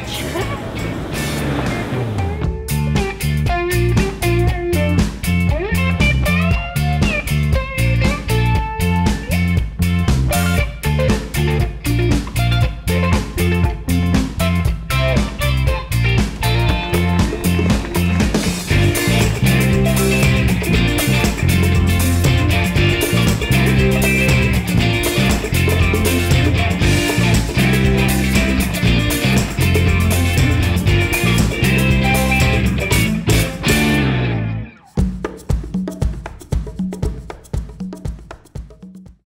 teacher.